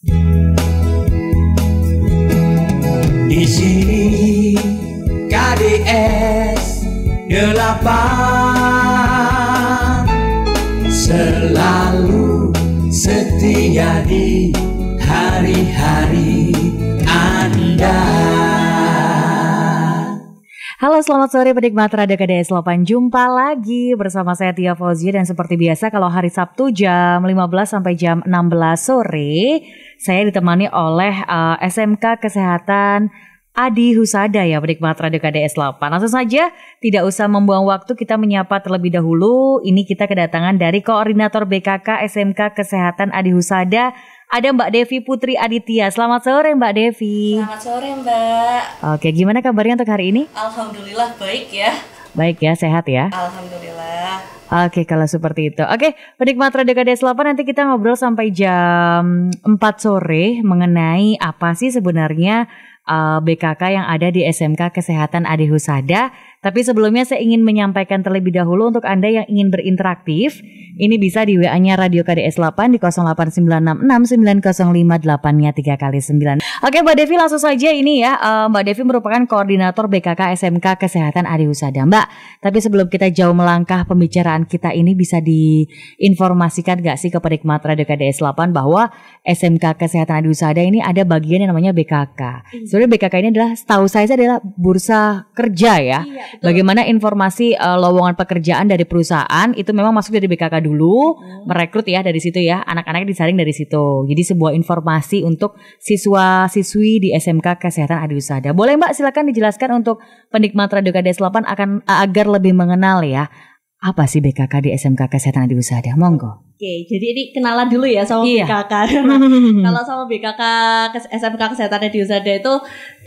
Di sini KDS 8 Selalu setia di hari-hari Anda. Halo selamat sore penikmat Radio KDS 8 Jumpa lagi bersama saya Tia Fauzia Dan seperti biasa kalau hari Sabtu jam 15 sampai jam 16 sore Saya ditemani oleh uh, SMK Kesehatan Adi Husada ya penikmat Radio KDS 8 Langsung saja tidak usah membuang waktu kita menyapa terlebih dahulu Ini kita kedatangan dari Koordinator BKK SMK Kesehatan Adi Husada ada Mbak Devi Putri Aditya. Selamat sore Mbak Devi. Selamat sore Mbak. Oke, gimana kabarnya untuk hari ini? Alhamdulillah baik ya. Baik ya, sehat ya. Alhamdulillah. Oke, kalau seperti itu. Oke, penikmat Radio KDS 8 nanti kita ngobrol sampai jam 4 sore mengenai apa sih sebenarnya uh, eh, BKK yang ada di SMK Kesehatan Adi Husada tapi sebelumnya saya ingin menyampaikan terlebih dahulu untuk Anda yang ingin berinteraktif, ini bisa di WA-nya Radio KDS 8 di 089669058-nya 3 kali 9. Oke Mbak Devi langsung saja ini ya, uh, Mbak Devi merupakan koordinator BKK SMK Kesehatan Adi Husada Mbak. Tapi sebelum kita jauh melangkah pembicaraan kita ini bisa diinformasikan gak sih ke penikmat Radio KDS 8 bahwa SMK Kesehatan Adi Husada ini ada bagian yang namanya BKK. Iya. Sebenarnya BKK ini adalah setahu saya adalah bursa kerja ya. Iya Bagaimana informasi uh, lowongan pekerjaan dari perusahaan itu memang masuk dari BKK dulu, hmm. merekrut ya dari situ ya, anak-anaknya disaring dari situ. Jadi sebuah informasi untuk siswa-siswi di SMK Kesehatan Adi Usada. Boleh Mbak silakan dijelaskan untuk penikmat Radio KDS 8 akan agar lebih mengenal ya apa sih BKK di SMK Kesehatan Adi Usada? Monggo. Oke, jadi ini kenalan dulu ya sama iya. BKK. Kalau sama BKK SMK Kesehatan Adi Usada itu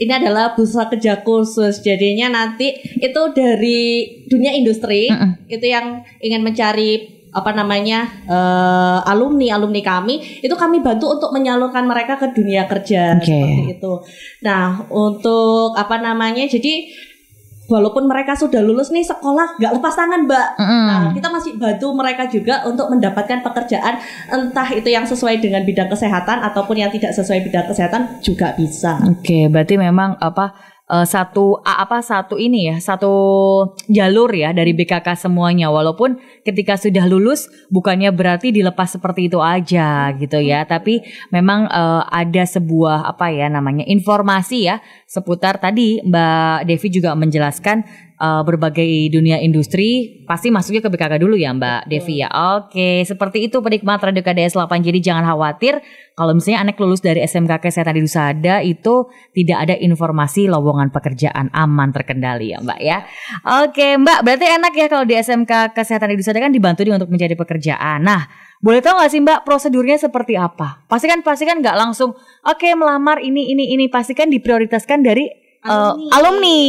ini adalah bursa kerja khusus. Jadinya nanti itu dari dunia industri uh -uh. itu yang ingin mencari apa namanya uh, alumni alumni kami itu kami bantu untuk menyalurkan mereka ke dunia kerja okay. seperti itu. Nah untuk apa namanya jadi walaupun mereka sudah lulus nih sekolah nggak lepas tangan mbak mm. nah kita masih bantu mereka juga untuk mendapatkan pekerjaan entah itu yang sesuai dengan bidang kesehatan ataupun yang tidak sesuai bidang kesehatan juga bisa oke okay, berarti memang apa uh, satu apa satu ini ya satu jalur ya dari BKK semuanya. Walaupun ketika sudah lulus bukannya berarti dilepas seperti itu aja gitu ya. Tapi memang uh, ada sebuah apa ya namanya informasi ya seputar tadi. Mbak Devi juga menjelaskan uh, berbagai dunia industri pasti masuknya ke BKK dulu ya Mbak Devi ya. Oke, seperti itu penikmat Radio KDS 8. Jadi jangan khawatir kalau misalnya anak lulus dari SMK Kesehatan di Dusada itu tidak ada informasi lowongan pekerjaan aman terkendali ya Mbak ya. Oke Mbak, berarti enak ya kalau di SMK Kesehatan di Dusada kan dibantu nih untuk mencari pekerjaan. Nah, boleh tahu gak sih Mbak prosedurnya seperti apa? Pasti kan pasti kan nggak langsung oke okay, melamar ini ini ini pasti kan diprioritaskan dari alumni. Uh, alumni.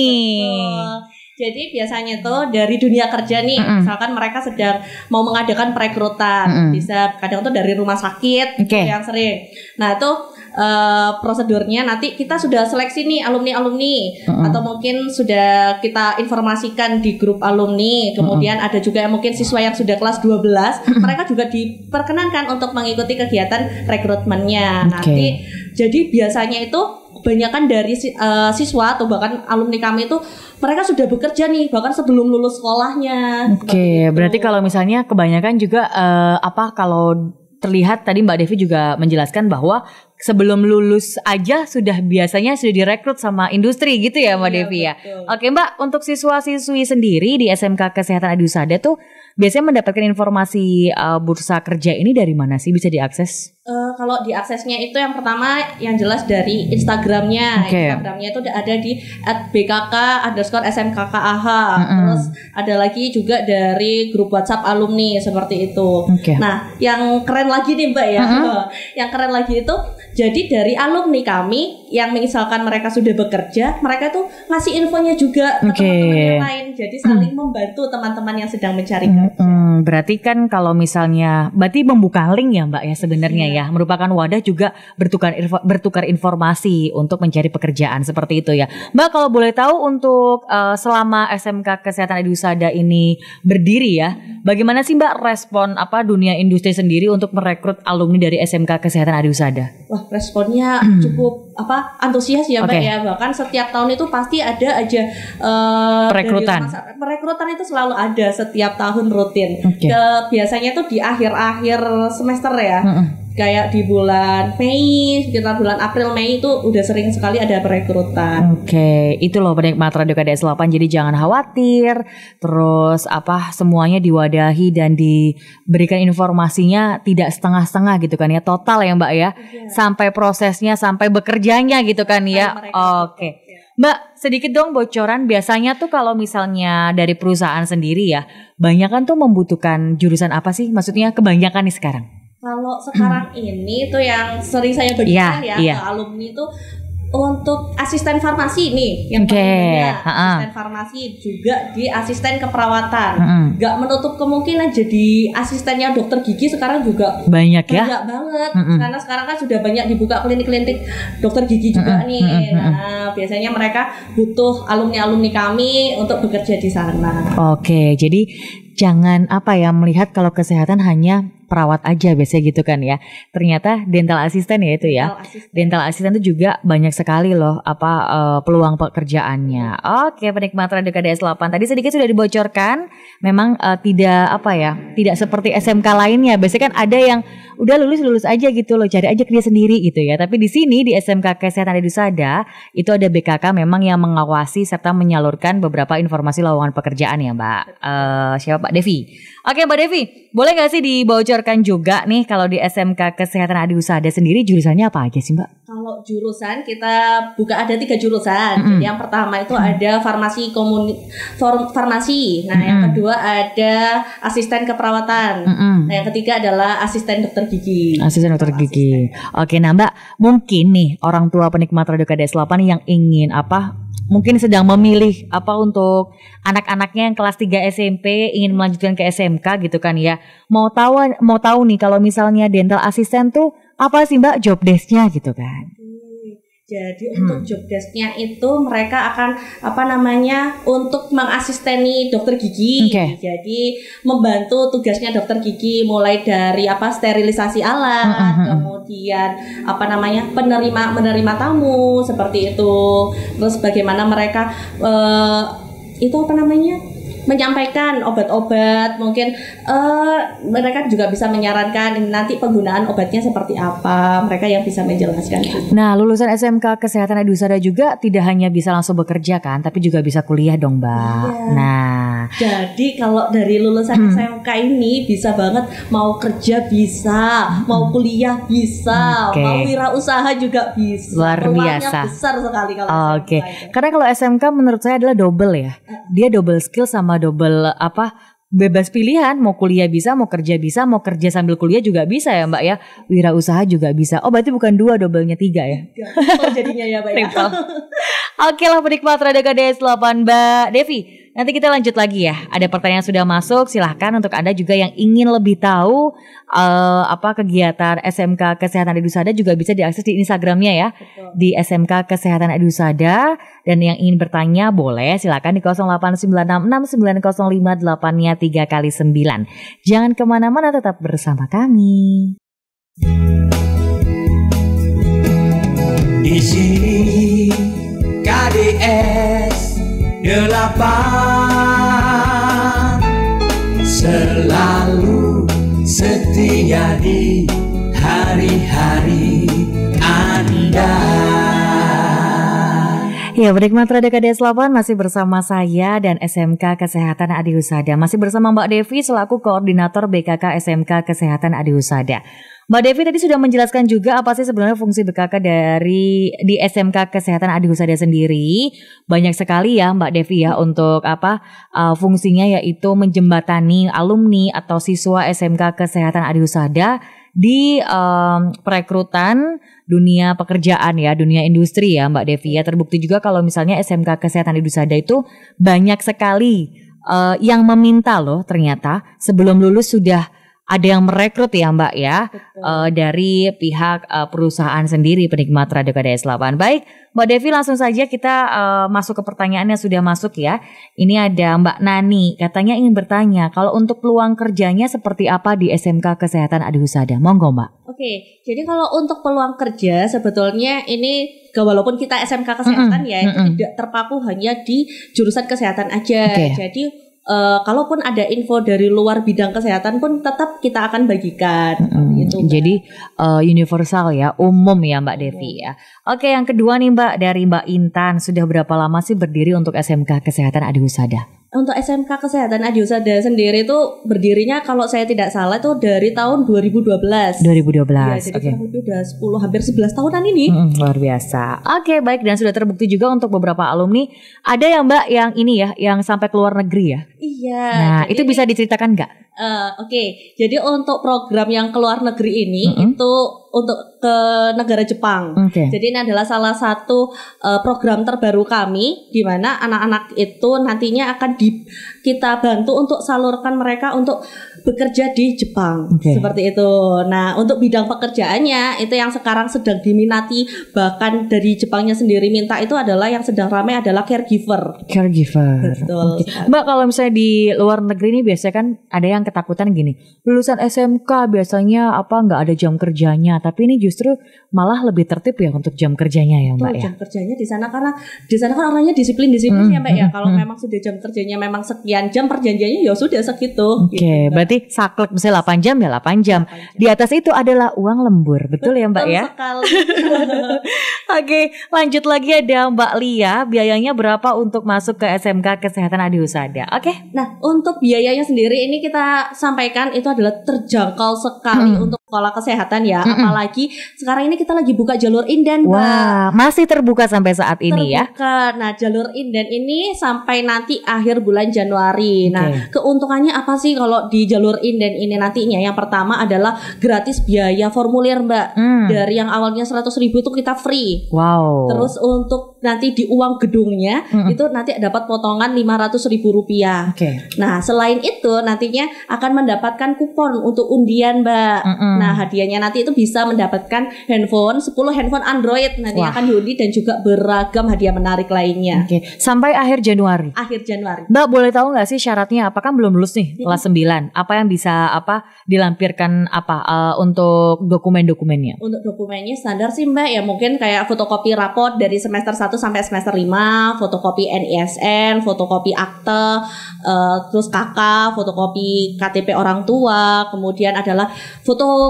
Jadi biasanya tuh dari dunia kerja nih, mm -hmm. misalkan mereka sedang mau mengadakan perekrutan, mm -hmm. bisa kadang tuh dari rumah sakit okay. yang sering. Nah itu uh, prosedurnya nanti kita sudah seleksi nih alumni-alumni mm -hmm. atau mungkin sudah kita informasikan di grup alumni. Kemudian mm -hmm. ada juga yang mungkin siswa yang sudah kelas 12, mm -hmm. mereka juga diperkenankan untuk mengikuti kegiatan rekrutmennya. Okay. Nanti jadi biasanya itu kebanyakan dari uh, siswa atau bahkan alumni kami itu mereka sudah bekerja nih bahkan sebelum lulus sekolahnya. Oke, okay, berarti kalau misalnya kebanyakan juga uh, apa kalau terlihat tadi Mbak Devi juga menjelaskan bahwa sebelum lulus aja sudah biasanya sudah direkrut sama industri gitu ya Mbak iya, Devi ya. Betul. Oke Mbak, untuk siswa-siswi sendiri di SMK Kesehatan Adi Usada tuh biasanya mendapatkan informasi uh, bursa kerja ini dari mana sih bisa diakses? Uh, kalau diaksesnya itu yang pertama yang jelas dari Instagramnya, okay. Instagramnya itu ada di @bkk underscore smkkah, mm -hmm. terus ada lagi juga dari grup WhatsApp alumni seperti itu. Okay. Nah, yang keren lagi nih Mbak ya, mm -hmm. yang keren lagi itu jadi dari alumni kami yang misalkan mereka sudah bekerja, mereka tuh ngasih infonya juga ke okay. teman-teman yang lain, jadi saling mm. membantu teman-teman yang sedang mencari kerja. Mm -hmm. Berarti kan kalau misalnya, berarti membuka link ya Mbak ya sebenarnya ya ya, merupakan wadah juga bertukar info, bertukar informasi untuk mencari pekerjaan seperti itu ya. Mbak kalau boleh tahu untuk uh, selama SMK Kesehatan Edusada ini berdiri ya, bagaimana sih Mbak respon apa dunia industri sendiri untuk merekrut alumni dari SMK Kesehatan Edusada? Wah, responnya cukup apa antusias ya Mbak Oke. ya. Bahkan setiap tahun itu pasti ada aja eh, Perekrutan. perekrutan itu selalu ada setiap tahun rutin. Oke. Ke- biasanya itu di akhir-akhir semester ya. Mm-mm. Kayak di bulan Mei, sekitar bulan April Mei itu udah sering sekali ada perekrutan. Oke, itu loh penikmat Radio KDS 8 jadi jangan khawatir. Terus apa semuanya diwadahi dan diberikan informasinya tidak setengah-setengah gitu kan ya, total ya Mbak ya. Sampai prosesnya sampai bekerjanya gitu kan ya. Sampai mereka Oke. Mbak, sedikit dong bocoran biasanya tuh kalau misalnya dari perusahaan sendiri ya, banyak kan tuh membutuhkan jurusan apa sih? Maksudnya kebanyakan nih sekarang. Kalau sekarang ini tuh yang sering saya bagikan Iya, ya iya. ke alumni itu untuk asisten farmasi nih yang paling banyak. ha-ha. asisten farmasi juga di asisten keperawatan. Mm-mm. Nggak menutup kemungkinan jadi asistennya dokter gigi sekarang juga Banyak ya. banyak banget Mm-mm. karena sekarang kan sudah banyak dibuka klinik-klinik dokter gigi juga Mm-mm, nih. mm-mm, Nah, biasanya mereka butuh alumni-alumni kami untuk bekerja di sana. Oke, jadi jangan apa ya melihat kalau kesehatan hanya perawat aja biasanya gitu kan ya. Ternyata dental asisten ya itu ya. Dental asisten. Itu juga banyak sekali loh apa eh, peluang pekerjaannya. Oke, penikmat Radio KDS 8 tadi sedikit sudah dibocorkan. Memang eh, tidak apa ya, tidak seperti SMK lainnya. Biasanya kan ada yang udah lulus lulus aja gitu loh, cari aja kerja sendiri gitu ya. Tapi di sini di SMK Kesehatan Edusada itu ada BKK memang yang mengawasi serta menyalurkan beberapa informasi lowongan pekerjaan ya Mbak. Eh, siapa Mbak Devi? Oke Mbak Devi, boleh nggak sih dibocorkan juga nih kalau di SMK Kesehatan Adi Usada sendiri jurusannya apa aja sih Mbak? Kalau jurusan kita buka ada tiga jurusan. Mm-mm. Jadi yang pertama itu ada farmasi komuni farmasi. Nah, yang Mm-mm. kedua ada asisten keperawatan. Mm-mm. Nah, yang ketiga adalah asisten dokter gigi. Asisten dokter gigi. Oke, nah Mbak, mungkin nih orang tua penikmat Radio KDS 8 yang ingin apa mungkin sedang memilih apa untuk anak-anaknya yang kelas 3 SMP ingin melanjutkan ke SMK gitu kan ya. Mau tahu mau tahu nih kalau misalnya dental asisten tuh apa sih Mbak job desk-nya gitu kan. Hmm. Jadi Hmm. untuk job desk-nya itu mereka akan apa namanya untuk mengasisteni dokter gigi. Oke. Jadi membantu tugasnya dokter gigi mulai dari apa sterilisasi alat, Hmm, hmm, hmm. kemudian apa namanya penerima menerima tamu seperti itu. Terus bagaimana mereka eh, itu apa namanya menyampaikan obat-obat mungkin eh mereka juga bisa menyarankan nanti penggunaan obatnya seperti apa mereka yang bisa menjelaskan itu. Nah, lulusan SMK Kesehatan Edusada juga tidak hanya bisa langsung bekerja kan, tapi juga bisa kuliah dong, Mbak. Iya. Nah, Jadi kalau dari lulusan Hmm. SMK ini bisa banget mau kerja bisa, mau kuliah bisa, Oke. mau wirausaha juga bisa. Luar biasa. besar sekali kalau Oke, itu. karena kalau SMK menurut saya adalah double ya. Dia double skill sama double apa? Bebas pilihan, mau kuliah bisa, mau kerja bisa, mau kerja sambil kuliah juga bisa ya Mbak ya. Wirausaha juga bisa. Oh berarti bukan dua, doublenya tiga ya. Oh, jadinya ya, Pak ya. Oke lah penikmat Radio KDS 8 Mbak Devi. Nanti kita lanjut lagi ya. Ada pertanyaan yang sudah masuk. Silahkan untuk Anda juga yang ingin lebih tahu eh, apa kegiatan SMK Kesehatan Edusada juga bisa diakses di Instagramnya ya. Betul. Di SMK Kesehatan Edusada. Dan yang ingin bertanya boleh silakan di 08966905 nya 3 kali 9. Jangan ke mana-mana tetap bersama kami. Di sini KDS 8 Selalu setia di hari-hari Anda Ya, penikmat Radio KDS 8 masih bersama saya dan SMK Kesehatan Adi Husada. Masih bersama Mbak Devi selaku koordinator BKK SMK Kesehatan Adi Husada. Mbak Devi tadi sudah menjelaskan juga apa sih sebenarnya fungsi BKK dari di SMK Kesehatan Adi Husada sendiri. Banyak sekali ya Mbak Devi ya untuk apa uh, fungsinya yaitu menjembatani alumni atau siswa SMK Kesehatan Adi Husada di um, perekrutan dunia pekerjaan ya, dunia industri ya Mbak Devi ya. Terbukti juga kalau misalnya SMK Kesehatan Edusada itu banyak sekali eh, yang meminta loh ternyata sebelum lulus sudah ada yang merekrut ya Mbak ya uh, dari pihak uh, perusahaan sendiri penikmat Radio KDS 8. Baik, Mbak Devi langsung saja kita uh, masuk ke pertanyaan yang sudah masuk ya. Ini ada Mbak Nani, katanya ingin bertanya kalau untuk peluang kerjanya seperti apa di SMK Kesehatan Adi Husada. Monggo Mbak. Oke, jadi kalau untuk peluang kerja sebetulnya ini walaupun kita SMK Kesehatan mm -mm, ya mm -mm. itu tidak terpaku hanya di jurusan kesehatan aja. Okay. Jadi uh, kalaupun ada info dari luar bidang kesehatan pun tetap kita akan bagikan hmm, gitu. Jadi uh, universal ya, umum ya Mbak Devi ya. Oke, yang kedua nih Mbak dari Mbak Intan, sudah berapa lama sih berdiri untuk SMK Kesehatan Adi Husada? Untuk SMK Kesehatan Adi Usada sendiri itu berdirinya kalau saya tidak salah itu dari tahun 2012. 2012. Ya, jadi okay. udah 10 hampir 11 tahunan ini. Hmm, luar biasa. Oke, okay, baik dan sudah terbukti juga untuk beberapa alumni ada yang Mbak yang ini ya yang sampai ke luar negeri ya. Iya. Nah, itu bisa diceritakan nggak? Uh, Oke, okay. jadi untuk program yang keluar negeri ini mm -hmm. itu untuk ke negara Jepang. Okay. Jadi ini adalah salah satu uh, program terbaru kami di mana anak-anak itu nantinya akan di, kita bantu untuk salurkan mereka untuk bekerja di Jepang okay. seperti itu. Nah, untuk bidang pekerjaannya itu yang sekarang sedang diminati bahkan dari Jepangnya sendiri minta itu adalah yang sedang ramai adalah caregiver. Caregiver. Betul. Okay. Mbak kalau misalnya di luar negeri ini biasanya kan ada yang ketakutan gini lulusan SMK biasanya apa nggak ada jam kerjanya tapi ini justru malah lebih tertib ya untuk jam kerjanya ya mbak Tuh, ya? jam kerjanya di sana karena di sana kan orangnya disiplin disiplin hmm, ya mbak ya. kalau hmm. memang sudah jam kerjanya memang sekian jam perjanjiannya ya sudah segitu oke okay, gitu, berarti saklek misalnya 8 jam ya 8 jam. 8 jam. Di atas itu adalah uang lembur betul, betul ya mbak ya? sekali. Oke lanjut lagi ada mbak Lia biayanya berapa untuk masuk ke SMK Kesehatan Adi Husada? Oke. Okay? nah untuk biayanya sendiri ini kita sampaikan itu adalah terjangkau sekali hmm. untuk sekolah kesehatan ya. Hmm. Apalagi sekarang ini kita lagi buka jalur inden, Wah, masih terbuka sampai saat ini ya? terbuka. Nah, jalur inden ini sampai nanti akhir bulan Januari. Okay. Nah, keuntungannya apa sih kalau di jalur inden ini nantinya? Yang pertama adalah gratis biaya formulir, Mbak. Hmm. Dari yang awalnya 100 ribu itu kita free. Wow. Terus untuk nanti di uang gedungnya hmm. itu nanti dapat potongan 500 ribu rupiah. Okay. Nah, selain itu nantinya akan mendapatkan kupon untuk undian, Mbak. Mm -mm. Nah, hadiahnya nanti itu bisa mendapatkan handphone 10 handphone Android nanti Wah. akan diundi dan juga beragam hadiah menarik lainnya. Oke, okay. sampai akhir Januari. Akhir Januari. Mbak boleh tahu nggak sih syaratnya apa kan belum lulus nih kelas 9. Apa yang bisa apa dilampirkan apa uh, untuk dokumen-dokumennya? Untuk dokumennya standar sih, Mbak, ya mungkin kayak fotokopi raport dari semester 1 sampai semester 5, fotokopi NISN, fotokopi akte, uh, terus kakak, fotokopi KTP orang tua, kemudian adalah foto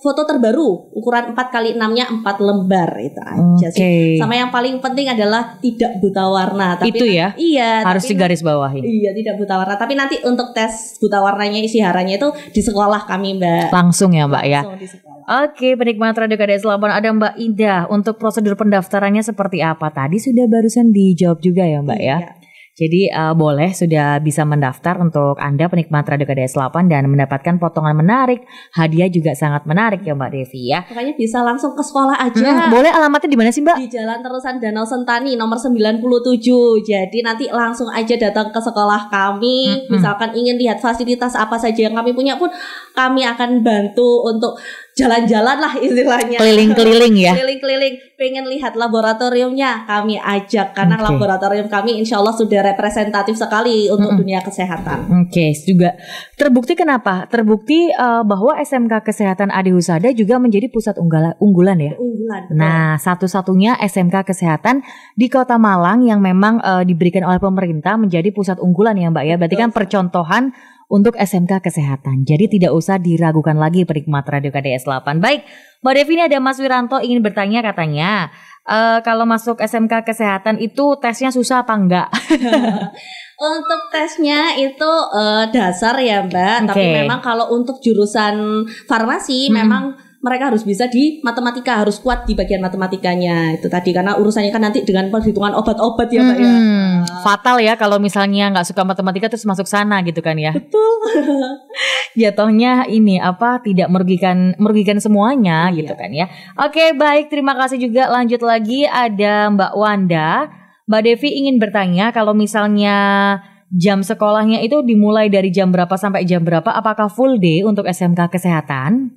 foto terbaru ukuran 4 kali 6 nya 4 lembar itu aja okay. sih. Sama yang paling penting adalah tidak buta warna. Tapi itu ya? Iya. Harus di garis bawahi. Iya, tidak buta warna. Tapi nanti untuk tes buta warnanya isi haranya itu di sekolah kami, Mbak. Langsung ya, Mbak ya. Langsung di sekolah. Oke, penikmat Radio KDS 8 ada Mbak Ida. Untuk prosedur pendaftarannya seperti apa? Tadi sudah barusan dijawab juga ya, Mbak ya. iya. ya. Jadi uh, boleh sudah bisa mendaftar untuk Anda penikmat Radio KDS 8 dan mendapatkan potongan menarik. Hadiah juga sangat menarik ya Mbak Devi ya. Makanya bisa langsung ke sekolah aja. Hmm, boleh alamatnya di mana sih Mbak? Di Jalan Terusan Danau Sentani nomor 97. Jadi nanti langsung aja datang ke sekolah kami. Hmm, hmm. Misalkan ingin lihat fasilitas apa saja yang kami punya pun kami akan bantu untuk jalan-jalan lah istilahnya. Keliling-keliling ya. Keliling-keliling, pengen lihat laboratoriumnya kami ajak karena okay. laboratorium kami insya Allah sudah representatif sekali untuk mm -hmm. dunia kesehatan. Oke, okay. juga terbukti kenapa? Terbukti uh, bahwa SMK Kesehatan Adi Husada juga menjadi pusat unggulan, unggulan ya. Unggulan. Nah, satu-satunya SMK Kesehatan di Kota Malang yang memang uh, diberikan oleh pemerintah menjadi pusat unggulan ya Mbak ya. Berarti kan percontohan untuk SMK Kesehatan. Jadi tidak usah diragukan lagi penikmat Radio KDS 8. Baik, Mbak Devi ini ada Mas Wiranto ingin bertanya katanya, uh, kalau masuk SMK Kesehatan itu tesnya susah apa enggak? untuk tesnya itu uh, dasar ya Mbak, okay. tapi memang kalau untuk jurusan farmasi hmm. memang mereka harus bisa di matematika harus kuat di bagian matematikanya. Itu tadi karena urusannya kan nanti dengan perhitungan obat-obat ya mbak ya. Hmm, fatal ya kalau misalnya nggak suka matematika terus masuk sana gitu kan ya. Betul. Jatuhnya ini apa tidak merugikan merugikan semuanya iya. gitu kan ya. Oke baik terima kasih juga. Lanjut lagi ada mbak Wanda. Mbak Devi ingin bertanya kalau misalnya jam sekolahnya itu dimulai dari jam berapa sampai jam berapa? Apakah full day untuk SMK Kesehatan?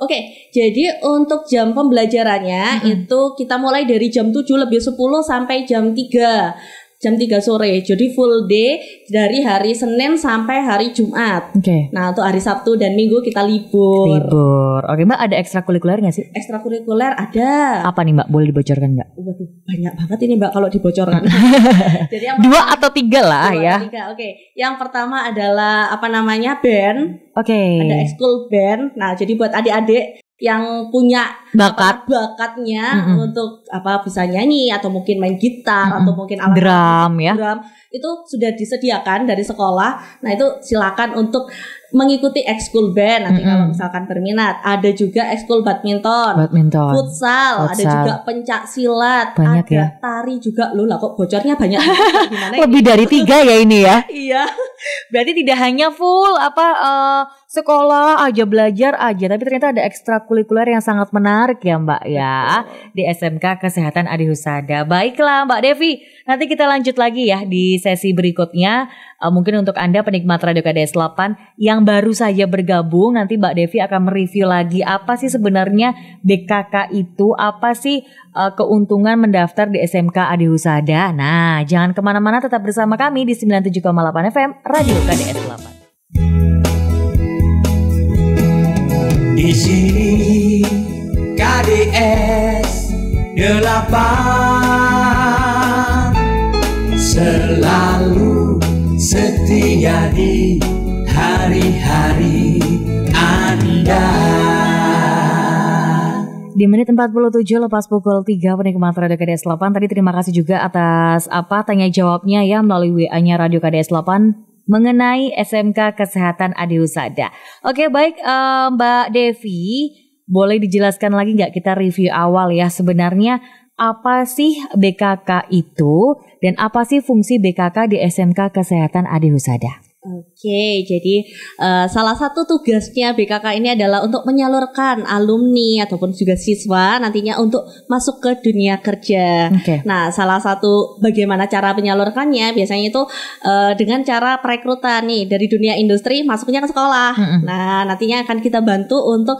Oke, jadi untuk jam pembelajarannya Mm-mm. itu kita mulai dari jam 7 lebih 10 sampai jam 3. Jam 3 sore. Jadi full day dari hari Senin sampai hari Jumat. Oke. Nah, untuk hari Sabtu dan Minggu kita libur. Libur. Oke Mbak ada ekstrakurikuler nggak sih? Ekstrakurikuler ada. Apa nih Mbak? Boleh dibocorkan nggak? Waduh, banyak banget ini Mbak kalau dibocorkan. Jadi yang Dua atau tiga lah Dua, ya. tiga. Oke, yang pertama adalah apa namanya band, Oke. ada ekskul band. Nah, jadi buat adik-adik yang punya Bakat. apa, bakatnya Mm-mm. untuk apa bisa nyanyi atau mungkin main gitar Mm-mm. atau mungkin alat Drum ya. drum itu sudah disediakan dari sekolah. Nah, itu silakan untuk mengikuti ekskul band nanti Mm-mm. kalau misalkan berminat. Ada juga ekskul badminton. Badminton. Futsal, ada Futsal. juga pencak silat, Banyak ada ya. tari juga loh lah kok bocornya banyak gimana ini? Lebih dari tiga ya ini ya. Iya. Berarti tidak hanya full apa eh, sekolah aja belajar aja, tapi ternyata ada ekstrakurikuler yang sangat menarik ya Mbak ya di SMK Kesehatan Adi Husada. Baiklah Mbak Devi, nanti kita lanjut lagi ya di sesi berikutnya. Eh, mungkin untuk Anda penikmat Radio KDS 8 yang baru saja bergabung, nanti Mbak Devi akan mereview lagi apa sih sebenarnya BKK itu, apa sih eh, keuntungan mendaftar di SMK Adi Husada. Nah, jangan ke mana-mana, tetap bersama kami di 97,8 FM Radio KDS 8. Di sini. KDS 8 Selalu setia di hari-hari Anda. Di menit 47 lepas pukul 3 penikmat Radio KDS 8 Tadi terima kasih juga atas apa tanya jawabnya ya melalui WA-nya Radio KDS 8 mengenai SMK Kesehatan Adi Husada. Oke baik eh, Mbak Devi, boleh dijelaskan lagi nggak kita review awal ya sebenarnya apa sih BKK itu dan apa sih fungsi BKK di SMK Kesehatan Adi Husada? Oke, jadi eh, salah satu tugasnya BKK ini adalah untuk menyalurkan alumni ataupun juga siswa nantinya untuk masuk ke dunia kerja. Oke. Nah, salah satu bagaimana cara menyalurkannya biasanya itu eh, dengan cara perekrutan nih dari dunia industri masuknya ke sekolah. Mm-mm. Nah, nantinya akan kita bantu untuk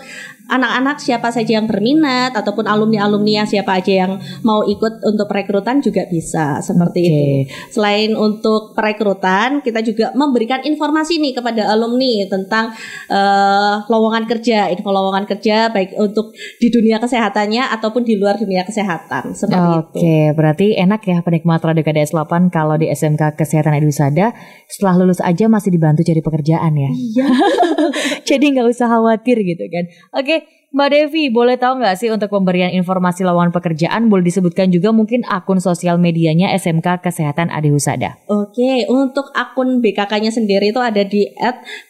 anak-anak siapa saja yang berminat ataupun alumni-alumni yang siapa aja yang mau ikut untuk perekrutan juga bisa seperti Oke. itu. Selain untuk perekrutan, kita juga memberikan informasi nih kepada alumni tentang eh, lowongan kerja, info lowongan kerja baik untuk di dunia kesehatannya ataupun di luar dunia kesehatan seperti itu. Oke, berarti enak ya penikmat Radio KDS 8 kalau di SMK Kesehatan Edi Wisada setelah lulus aja masih dibantu cari pekerjaan ya. Iya. Jadi nggak usah khawatir gitu kan. Oke, Mbak Devi, boleh tahu nggak sih untuk pemberian informasi lowongan pekerjaan boleh disebutkan juga mungkin akun sosial medianya SMK Kesehatan Adi Husada. Oke, untuk akun BKK-nya sendiri itu ada di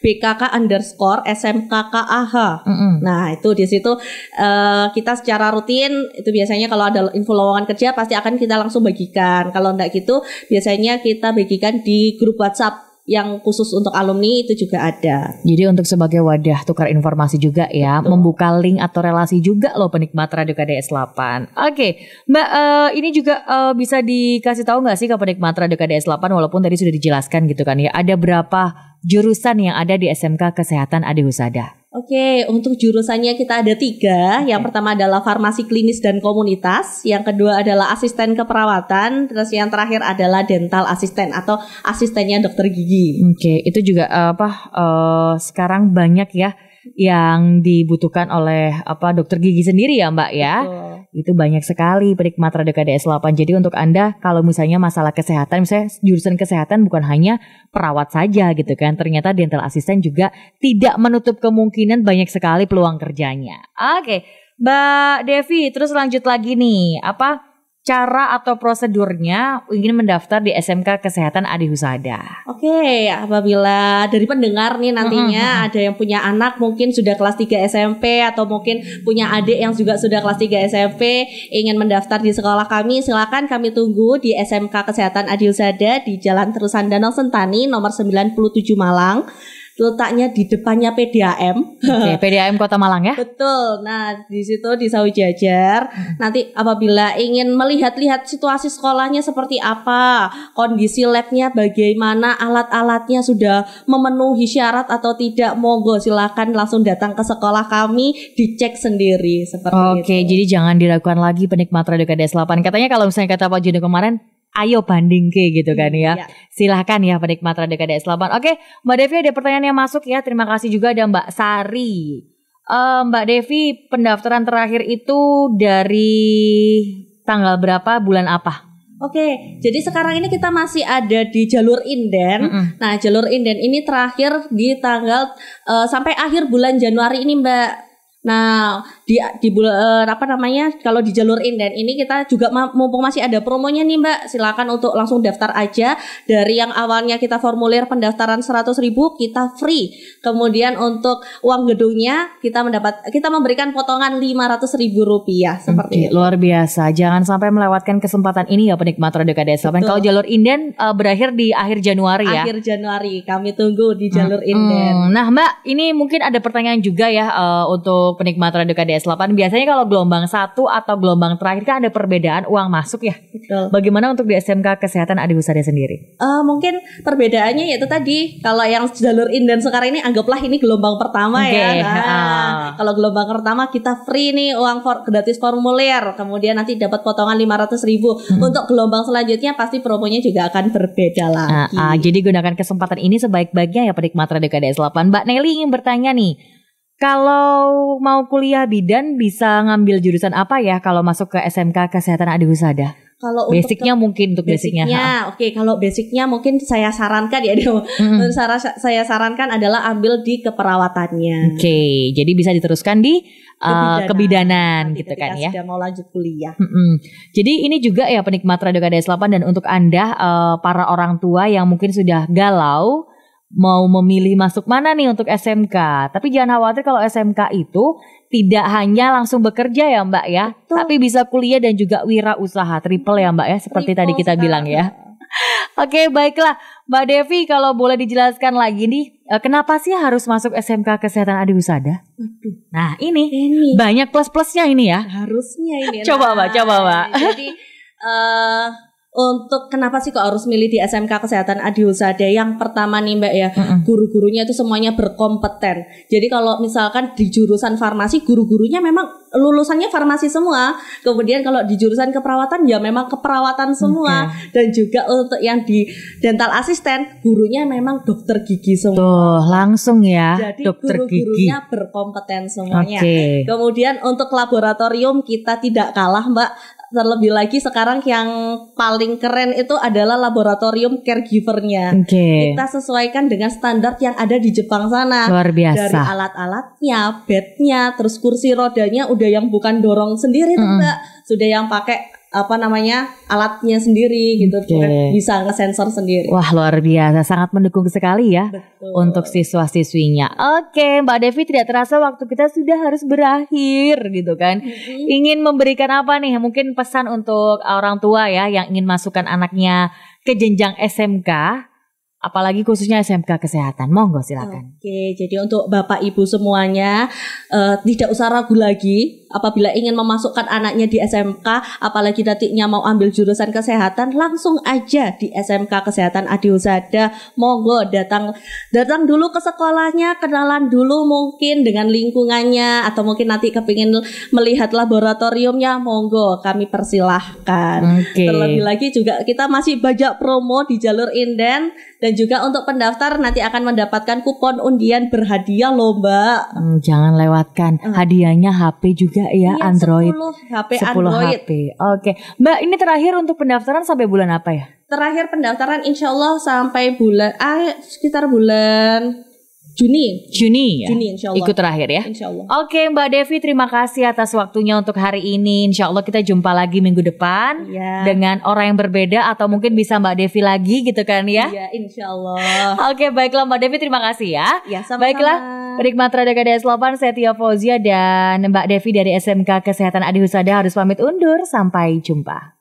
@bkk underscore smkkah. Mm-mm. Nah itu di situ eh, kita secara rutin itu biasanya kalau ada info lowongan kerja pasti akan kita langsung bagikan. Kalau enggak gitu biasanya kita bagikan di grup WhatsApp yang khusus untuk alumni itu juga ada. Jadi untuk sebagai wadah tukar informasi juga ya, membuka link atau relasi juga loh penikmat Radio KDS 8. Oke, Mbak eh, ini juga eh, bisa dikasih tahu nggak sih ke penikmat Radio KDS 8 walaupun tadi sudah dijelaskan gitu kan ya, ada berapa jurusan yang ada di SMK Kesehatan Adi Husada? Oke, untuk jurusannya kita ada tiga. Yang pertama adalah farmasi klinis dan komunitas. Yang kedua adalah asisten keperawatan. Terus yang terakhir adalah dental asisten atau asistennya dokter gigi. Oke, itu juga eh, apa eh, sekarang banyak ya yang dibutuhkan oleh apa dokter gigi sendiri ya Mbak ya. Betul. Itu banyak sekali penikmat Radio KDS 8. Jadi untuk Anda kalau misalnya masalah kesehatan, misalnya jurusan kesehatan bukan hanya perawat saja gitu kan. Ternyata dental asisten juga tidak menutup kemungkinan banyak sekali peluang kerjanya. Oke, Mbak Devi, terus lanjut lagi nih. Apa cara atau prosedurnya ingin mendaftar di SMK Kesehatan Adi Husada? Oke, apabila dari pendengar nih nantinya ada yang punya anak mungkin sudah kelas 3 SMP atau mungkin punya adik yang juga sudah kelas 3 SMP ingin mendaftar di sekolah kami, silakan kami tunggu di SMK Kesehatan Adi Husada di Jalan Terusan Danau Sentani nomor 97 Malang. Letaknya di depannya PDAM. Oke, PDAM Kota Malang ya. Betul. Nah, di situ di Sawi Jajar. Nanti apabila ingin melihat-lihat situasi sekolahnya seperti apa, kondisi labnya bagaimana, alat-alatnya sudah memenuhi syarat atau tidak, monggo silakan langsung datang ke sekolah kami dicek sendiri seperti Oke, itu. jadi jangan diragukan lagi penikmat Radio KDS 8. Katanya kalau misalnya kata Pak Juno kemarin, ayo banding ke gitu kan ya. Ya. Silahkan ya penikmat Radio KDS 8. Oke, Mbak Devi ada pertanyaan yang masuk ya. Terima kasih juga ada Mbak Sari. Eh, Mbak Devi, pendaftaran terakhir itu dari tanggal berapa, bulan apa? Oke, jadi sekarang ini kita masih ada di jalur inden. Mm-mm. Nah, jalur inden ini terakhir di tanggal eh, sampai akhir bulan Januari ini, Mbak. Nah, di di bulan apa namanya? Kalau di jalur inden ini kita juga mumpung masih ada promonya nih, Mbak. Silakan untuk langsung daftar aja dari yang awalnya kita formulir pendaftaran 100.000 kita free. Kemudian untuk uang gedungnya kita mendapat kita memberikan potongan 500.000 rupiah seperti Oke, itu. luar biasa. Jangan sampai melewatkan kesempatan ini ya penikmat Radio KDS 8. Betul. Kalau jalur inden eh, berakhir di akhir Januari ya. Akhir Januari kami tunggu di jalur Hmm, inden. Nah Mbak, ini mungkin ada pertanyaan juga ya eh, untuk penikmat Radio KDS 8. Biasanya kalau gelombang satu atau gelombang terakhir kan ada perbedaan uang masuk ya. Betul. Bagaimana untuk di SMK Kesehatan Adi Husada sendiri? Eh, mungkin perbedaannya yaitu tadi kalau yang jalur inden sekarang ini anggaplah ini gelombang pertama Oke, ya. Nah, ha. kalau gelombang pertama kita free nih uang for, gratis formulir, kemudian nanti dapat potongan 500.000 ribu. Untuk gelombang selanjutnya pasti promonya juga akan berbeda lagi. ah, jadi gunakan kesempatan ini sebaik-baiknya ya penikmat Radio KDS 8. Mbak Nelly ingin bertanya nih, kalau mau kuliah bidan bisa ngambil jurusan apa ya kalau masuk ke SMK Kesehatan Adi Husada? kalau untuk Basicnya mungkin untuk basicnya. basicnya, oke kalau basicnya mungkin saya sarankan ya, Dewa. Menurut saya, saya sarankan adalah ambil di keperawatannya. Oke, jadi bisa diteruskan di uh, kebidanan Nanti gitu ketika kan ya. Sudah mau lanjut kuliah. Mm-mm. Jadi ini juga ya penikmat Radio KDS 8 dan untuk Anda eh, para orang tua yang mungkin sudah galau mau memilih masuk mana nih untuk SMK. Tapi jangan khawatir kalau SMK itu tidak hanya langsung bekerja ya Mbak ya, Betul. tapi bisa kuliah dan juga wirausaha triple ya Mbak ya seperti tadi Triple kita bilang ya. Oke, baiklah Mbak Devi kalau boleh dijelaskan lagi nih, eh, kenapa sih harus masuk SMK Kesehatan Adi? Waduh, Nah, ini ini banyak plus-plusnya ini ya. harusnya ini. Coba, Mbak, coba, Mbak. Jadi eh untuk kenapa sih kok harus milih di SMK Kesehatan Adi Husada? Yang pertama nih Mbak ya, guru-gurunya itu semuanya berkompeten. Jadi kalau misalkan di jurusan farmasi guru-gurunya memang lulusannya farmasi semua. Kemudian kalau di jurusan keperawatan ya memang keperawatan semua. Dan juga untuk yang di dental asisten gurunya memang dokter gigi semua. Tuh, langsung ya, Jadi dokter gigi. guru-gurunya berkompeten semuanya. Oke. Kemudian untuk laboratorium kita tidak kalah Mbak. Terlebih lagi sekarang yang paling keren itu adalah laboratorium caregivernya. Oke. Kita sesuaikan dengan standar yang ada di Jepang sana. Luar Dari biasa. alat-alatnya, bednya, terus kursi rodanya udah yang bukan dorong sendiri tuh Mm-mm. Mbak. Sudah yang pakai apa namanya alatnya sendiri gitu, bukan bisa ngesensor sendiri. Wah, luar biasa. Sangat mendukung sekali ya Betul. untuk siswa-siswinya. Oke, Mbak Devi tidak terasa waktu kita sudah harus berakhir gitu kan. Mm-mm. Ingin memberikan apa nih? Mungkin pesan untuk orang tua ya yang ingin masukkan anaknya ke jenjang SMK, apalagi khususnya SMK Kesehatan. Monggo silakan. Oke, jadi untuk Bapak Ibu semuanya eh, tidak usah ragu lagi apabila ingin memasukkan anaknya di SMK, apalagi nantinya mau ambil jurusan kesehatan, langsung aja di SMK Kesehatan Adi Husada. Monggo datang datang dulu ke sekolahnya, kenalan dulu mungkin dengan lingkungannya atau mungkin nanti kepingin melihat laboratoriumnya, monggo kami persilahkan. Oke. Terlebih lagi juga kita masih banyak promo di jalur inden dan juga untuk pendaftar nanti akan mendapatkan kupon undian berhadiah loh Mbak. Hmm, jangan lewatkan hadiahnya HP juga ya Iya, Android. 10 HP 10 Android. HP. Oke. Mbak, ini terakhir untuk pendaftaran sampai bulan apa ya? Terakhir pendaftaran insya Allah sampai bulan ah sekitar bulan Juni. Juni ya? Juni insya Allah. Ikut terakhir ya? Insya Allah. Oke Mbak Devi terima kasih atas waktunya untuk hari ini Insya Allah kita jumpa lagi minggu depan Iya. Dengan orang yang berbeda Atau mungkin bisa Mbak Devi lagi gitu kan ya Iya, insya Allah. Oke baiklah Mbak Devi terima kasih ya Ya, sama-sama. Baiklah Penikmat Radio KDS 8 Saya Tia Fauzia dan Mbak Devi dari SMK Kesehatan Adi Husada harus pamit undur Sampai jumpa